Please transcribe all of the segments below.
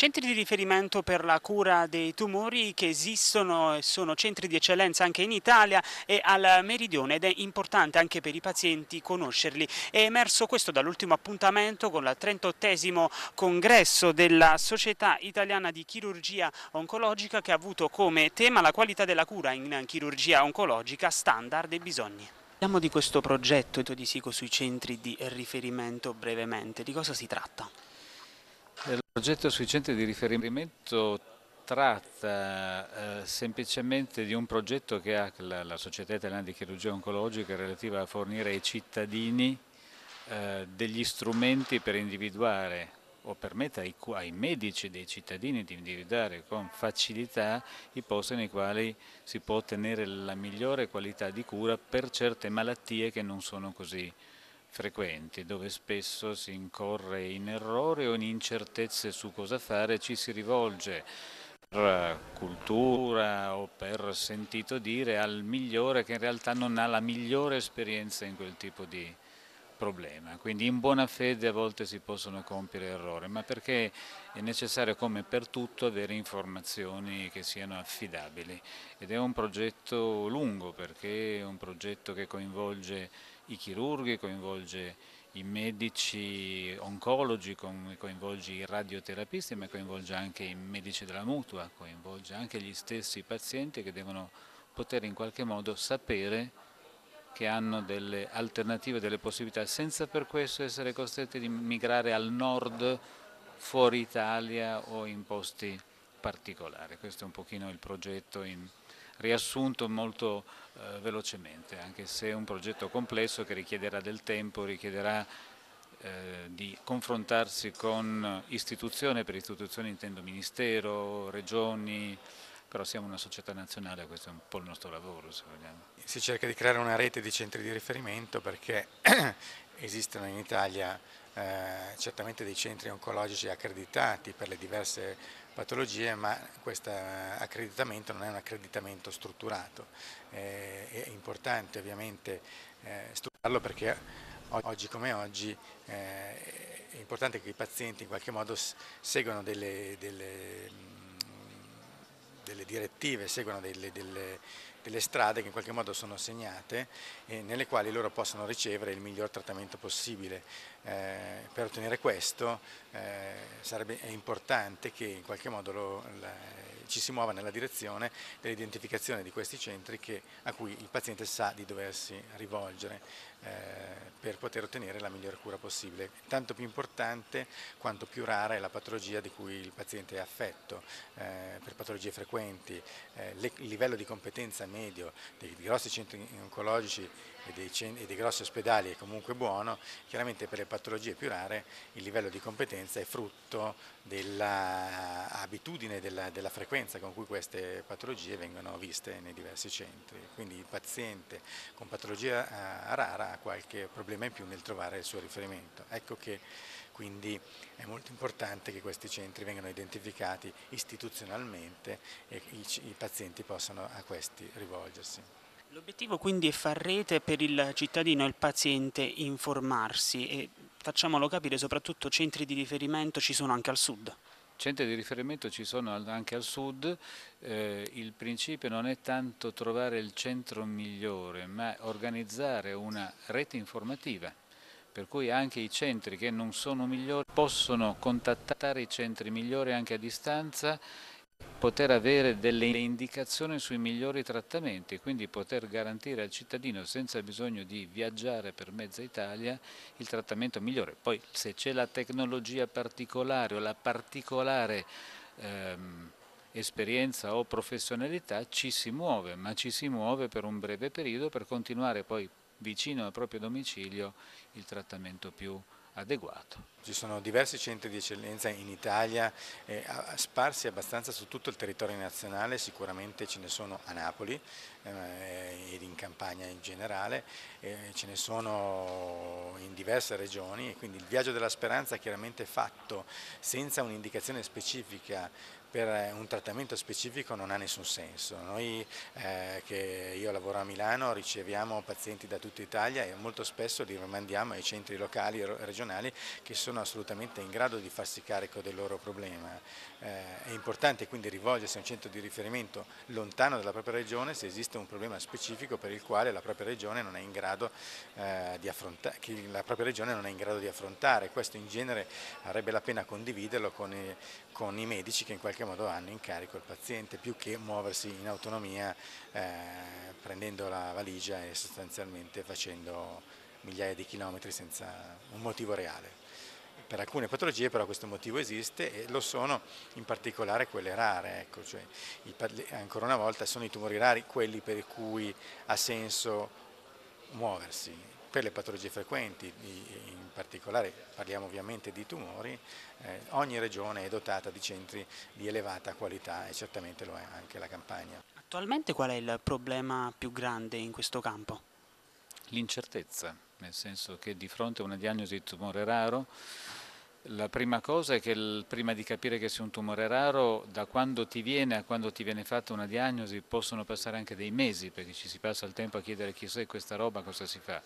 Centri di riferimento per la cura dei tumori che esistono e sono centri di eccellenza anche in Italia e al meridione ed è importante anche per i pazienti conoscerli. È emerso questo dall'ultimo appuntamento con il 38 congresso della Società Italiana di Chirurgia Oncologica che ha avuto come tema la qualità della cura in chirurgia oncologica, standard e bisogni. Parliamo di questo progetto di Sico sui centri di riferimento brevemente, di cosa si tratta? Il progetto sui centri di riferimento tratta eh, semplicemente di un progetto che ha la, la, Società Italiana di Chirurgia Oncologica relativa a fornire ai cittadini eh, degli strumenti per individuare o permettere ai, ai, medici dei cittadini di individuare con facilità i posti nei quali si può ottenere la migliore qualità di cura per certe malattie che non sono così frequenti, dove spesso si incorre in errori o in incertezze su cosa fare, ci si rivolge per cultura o per sentito dire al migliore che in realtà non ha la migliore esperienza in quel tipo di problema. Quindi in buona fede a volte si possono compiere errori, ma perché è necessario come per tutto avere informazioni che siano affidabili ed è un progetto lungo perché è un progetto che coinvolge i chirurghi, coinvolge i medici oncologi, coinvolge i radioterapisti, ma coinvolge anche i medici della mutua, coinvolge anche gli stessi pazienti che devono poter in qualche modo sapere che hanno delle alternative, delle possibilità, senza per questo essere costretti a migrare al nord, fuori Italia o in posti particolari. Questo è un pochino il progetto in riassunto molto eh, velocemente, anche se è un progetto complesso che richiederà del tempo, richiederà eh, di confrontarsi con istituzione, per istituzioni intendo ministero, regioni, però siamo una società nazionale, questo è un po' il nostro lavoro se vogliamo. Si cerca di creare una rete di centri di riferimento perché esistono in Italia eh, certamente dei centri oncologici accreditati per le diverse patologie, ma questo accreditamento non è un accreditamento strutturato. Eh, è importante ovviamente eh, strutturarlo perché oggi come oggi eh, è importante che i pazienti in qualche modo seguano delle, delle, delle direttive, seguano delle, delle delle strade che in qualche modo sono segnate e nelle quali loro possono ricevere il miglior trattamento possibile. Eh, per ottenere questo eh, sarebbe, è importante che in qualche modo lo, la, ci si muova nella direzione dell'identificazione di questi centri che, a cui il paziente sa di doversi rivolgere eh, per poter ottenere la migliore cura possibile. Tanto più importante quanto più rara è la patologia di cui il paziente è affetto. Eh, per patologie frequenti eh, le, il livello di competenza medio dei grossi centri oncologici e dei, e dei, grossi ospedali è comunque buono, chiaramente per le patologie più rare il livello di competenza è frutto dell'abitudine, della, della, frequenza con cui queste patologie vengono viste nei diversi centri. Quindi il paziente con patologia eh, rara ha qualche problema in più nel trovare il suo riferimento. Ecco che quindi è molto importante che questi centri vengano identificati istituzionalmente e i, i pazienti possano a questi rivolgersi. L'obiettivo quindi è far rete per il cittadino e il paziente informarsi e facciamolo capire, soprattutto centri di riferimento ci sono anche al sud. Centri di riferimento ci sono anche al sud, eh, il principio non è tanto trovare il centro migliore, ma organizzare una rete informativa, per cui anche i centri che non sono migliori possono contattare i centri migliori anche a distanza poter avere delle indicazioni sui migliori trattamenti, quindi poter garantire al cittadino senza bisogno di viaggiare per mezza Italia il trattamento migliore. Poi se c'è la tecnologia particolare o la particolare ehm, esperienza o professionalità ci si muove, ma ci si muove per un breve periodo per continuare poi vicino al proprio domicilio il trattamento più adeguato. Ci sono diversi centri di eccellenza in Italia eh, sparsi abbastanza su tutto il territorio nazionale, sicuramente ce ne sono a Napoli ed in Campania in generale, eh, ce ne sono in diverse regioni e quindi il viaggio della speranza chiaramente fatto senza un'indicazione specifica per un trattamento specifico non ha nessun senso. Noi eh, che io lavoro a Milano riceviamo pazienti da tutta Italia e molto spesso li rimandiamo ai centri locali e regionali che sono assolutamente in grado di farsi carico del loro problema. Eh, è importante quindi rivolgersi a un centro di riferimento lontano dalla propria regione se esiste un problema specifico per il quale la propria regione non è in grado, eh, di, affrontare, non è in grado di affrontare. Questo in genere avrebbe la pena condividerlo con i, con i medici che in qualche modo hanno in carico il paziente più che muoversi in autonomia eh, prendendo la valigia e sostanzialmente facendo migliaia di chilometri senza un motivo reale. Per alcune patologie però questo motivo esiste e lo sono in particolare quelle rare, ecco, cioè, ancora una volta sono i tumori rari quelli per cui ha senso muoversi. Per le patologie frequenti, in particolare parliamo ovviamente di tumori, eh, ogni regione è dotata di centri di elevata qualità e certamente lo è anche la Campania. Attualmente qual è il problema più grande in questo campo? L'incertezza, nel senso che di fronte a una diagnosi di tumore raro la prima cosa è che il, prima di capire che sia un tumore raro, da quando ti viene a quando ti viene fatta una diagnosi possono passare anche dei mesi, perché ci si passa il tempo a chiedere chi sei questa roba, cosa si fa.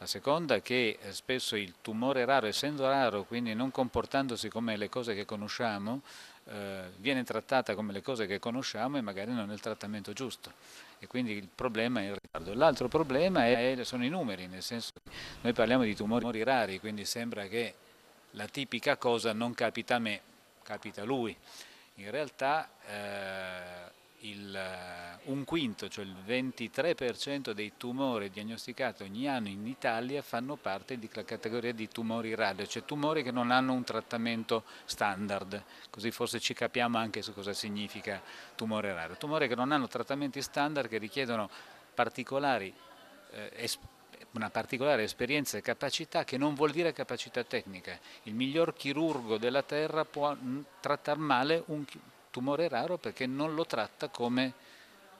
La seconda è che eh, spesso il tumore raro, essendo raro, quindi non comportandosi come le cose che conosciamo, eh, viene trattata come le cose che conosciamo e magari non è il trattamento giusto. E quindi il problema è il ritardo. L'altro problema è, sono i numeri, nel senso che noi parliamo di tumori rari, quindi sembra che la tipica cosa non capita a me, capita a lui. In realtà eh, il, eh, un quinto, cioè il 23% dei tumori diagnosticati ogni anno in Italia fanno parte della categoria di tumori radio, cioè tumori che non hanno un trattamento standard, così forse ci capiamo anche su cosa significa tumore raro. Tumori che non hanno trattamenti standard che richiedono particolari eh, una particolare esperienza e capacità che non vuol dire capacità tecnica. Il miglior chirurgo della terra può trattare male un tumore raro perché non lo tratta come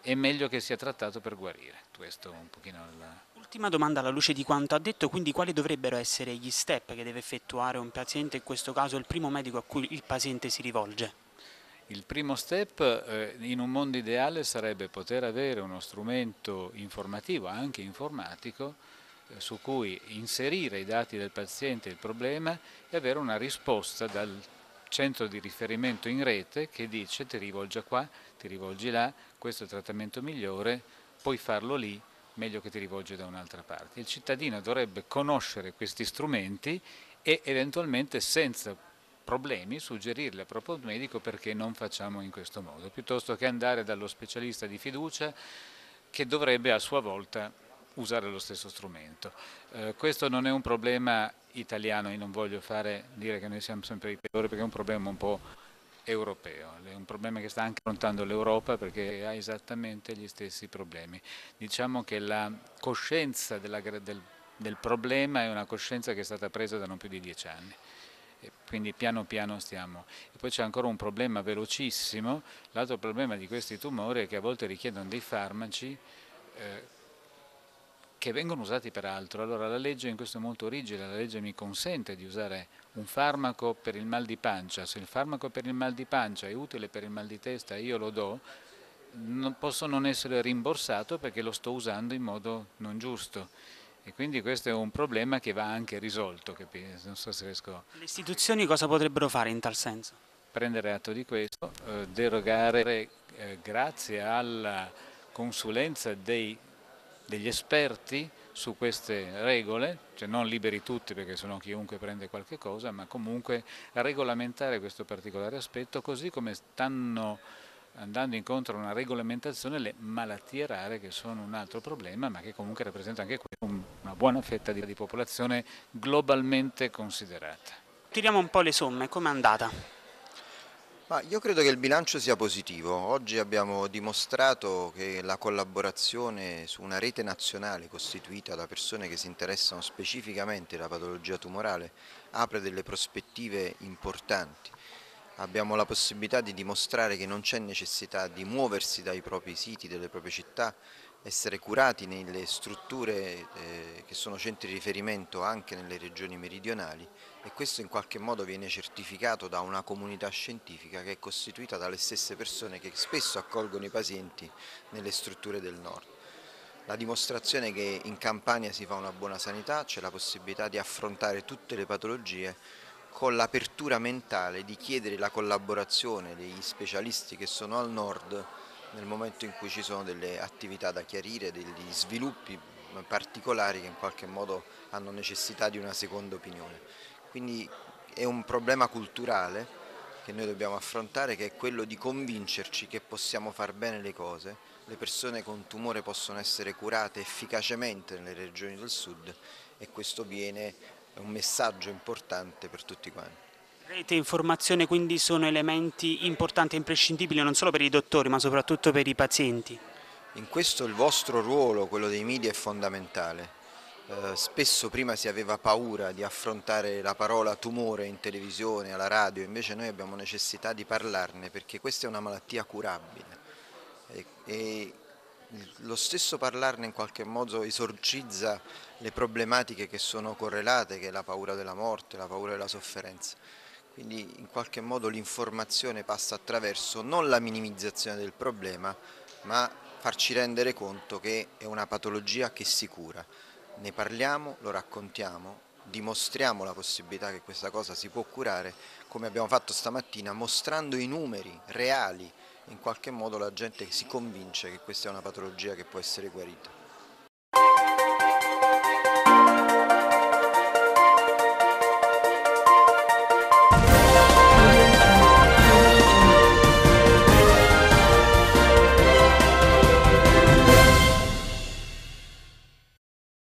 è meglio che sia trattato per guarire. Questo un pochino la... Ultima domanda alla luce di quanto ha detto, quindi quali dovrebbero essere gli step che deve effettuare un paziente, in questo caso il primo medico a cui il paziente si rivolge? Il primo step eh, in un mondo ideale sarebbe poter avere uno strumento informativo, anche informatico, su cui inserire i dati del paziente e il problema e avere una risposta dal centro di riferimento in rete che dice ti rivolgi qua, ti rivolgi là, questo è il trattamento migliore, puoi farlo lì, meglio che ti rivolgi da un'altra parte. Il cittadino dovrebbe conoscere questi strumenti e eventualmente senza problemi suggerirli al proprio medico perché non facciamo in questo modo, piuttosto che andare dallo specialista di fiducia che dovrebbe a sua volta usare lo stesso strumento. Eh, questo non è un problema italiano, io non voglio fare, dire che noi siamo sempre i peggiori perché è un problema un po' europeo, è un problema che sta anche affrontando l'Europa perché ha esattamente gli stessi problemi. Diciamo che la coscienza della, del, del problema è una coscienza che è stata presa da non più di dieci anni quindi piano piano stiamo. E poi c'è ancora un problema velocissimo, l'altro problema di questi tumori è che a volte richiedono dei farmaci eh, che vengono usati per altro. Allora la legge in questo è molto rigida, la legge mi consente di usare un farmaco per il mal di pancia, se il farmaco per il mal di pancia è utile per il mal di testa io lo do, non posso non essere rimborsato perché lo sto usando in modo non giusto. E quindi questo è un problema che va anche risolto, so se riesco... Le istituzioni cosa potrebbero fare in tal senso? Prendere atto di questo, eh, derogare eh, grazie alla consulenza dei degli esperti su queste regole, cioè non liberi tutti perché sennò chiunque prende qualche cosa, ma comunque regolamentare questo particolare aspetto, così come stanno andando incontro a una regolamentazione le malattie rare che sono un altro problema, ma che comunque rappresentano anche una buona fetta di popolazione globalmente considerata. Tiriamo un po' le somme, com'è andata? Ma io credo che il bilancio sia positivo. Oggi abbiamo dimostrato che la collaborazione su una rete nazionale costituita da persone che si interessano specificamente alla patologia tumorale apre delle prospettive importanti. Abbiamo la possibilità di dimostrare che non c'è necessità di muoversi dai propri siti, dalle proprie città, essere curati nelle strutture eh, che sono centri di riferimento anche nelle regioni meridionali e questo in qualche modo viene certificato da una comunità scientifica che è costituita dalle stesse persone che spesso accolgono i pazienti nelle strutture del nord. la dimostrazione che in Campania si fa una buona sanità, c'è la possibilità di affrontare tutte le patologie con l'apertura mentale di chiedere la collaborazione degli specialisti che sono al nord nel momento in cui ci sono delle attività da chiarire, degli sviluppi particolari che in qualche modo hanno necessità di una seconda opinione. Quindi è un problema culturale che noi dobbiamo affrontare che è quello di convincerci che possiamo far bene le cose, le persone con tumore possono essere curate efficacemente nelle regioni del sud e questo viene un messaggio importante per tutti quanti. Rete e informazione quindi sono elementi importanti e imprescindibili non solo per i dottori ma soprattutto per i pazienti. In questo il vostro ruolo, quello dei media, è fondamentale. Eh, spesso prima si aveva paura di affrontare la parola tumore in televisione, alla radio, invece noi abbiamo necessità di parlarne perché questa è una malattia curabile e, e lo stesso parlarne in qualche modo esorcizza le problematiche che sono correlate, che è la paura della morte, la paura della sofferenza. Quindi in qualche modo l'informazione passa attraverso non la minimizzazione del problema, ma farci rendere conto che è una patologia che si cura. Ne parliamo, lo raccontiamo, dimostriamo la possibilità che questa cosa si può curare, come abbiamo fatto stamattina, mostrando i numeri reali, in qualche modo la gente si convince che questa è una patologia che può essere guarita.